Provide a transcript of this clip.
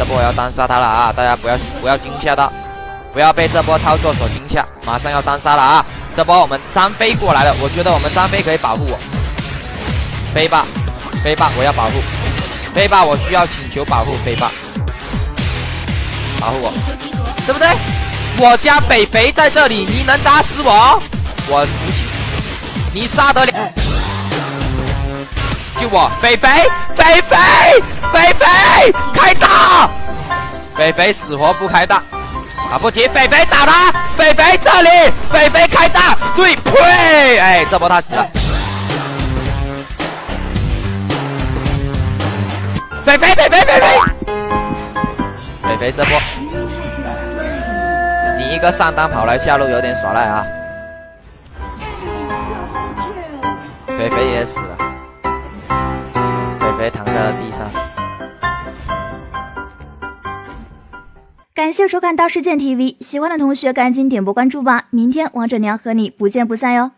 这波我要单杀他了啊！大家不要不要惊吓到，不要被这波操作所惊吓，马上要单杀了啊！这波我们张飞过来了，我觉得我们张飞可以保护我。飞霸，飞霸，我要保护飞霸，我需要请求保护飞霸，保护我，对不对？我家北北在这里，你能打死我？我不信，你杀得了？救我，北北，北北，北北，北北死活不开大，打不起，北北打他，北北这里，北北开大，对，呸！哎，这波他死了。北北北北北北，北北这波，你一个上单跑来下路有点耍赖啊！北北也死了，北北躺在了地上。感谢收看大事件 TV，喜欢的同学赶紧点波关注吧！明天王者娘和你不见不散哟。